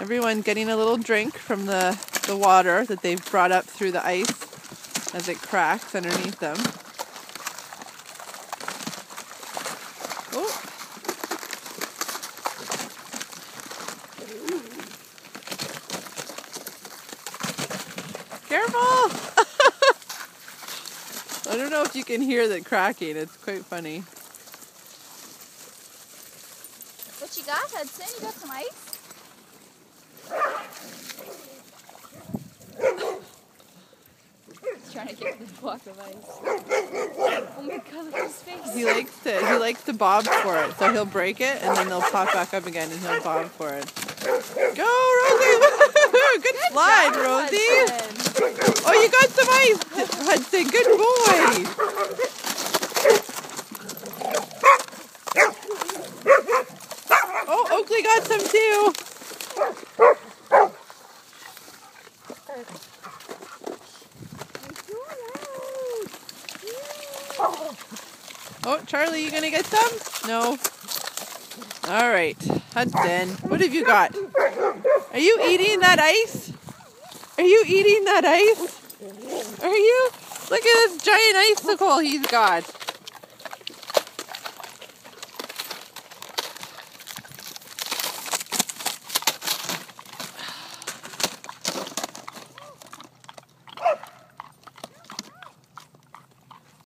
Everyone getting a little drink from the, the water that they've brought up through the ice as it cracks underneath them. Oh. Careful! I don't know if you can hear the cracking. It's quite funny. What you got, Hudson? You got some ice? Trying to get the block of ice. Oh my god, look at his face. He likes to he likes to bob for it, so he'll break it and then they'll pop back up again and he'll bob for it. Go, Rosie! Good slide, job, Rosie. Hudson. Oh, you got some ice, Hudson. Good boy. Oh, Oakley got some too. Oh, Charlie, you gonna get some? No. All right, Hudson. What have you got? Are you eating that ice? Are you eating that ice? Are you? Look at this giant icicle he's got.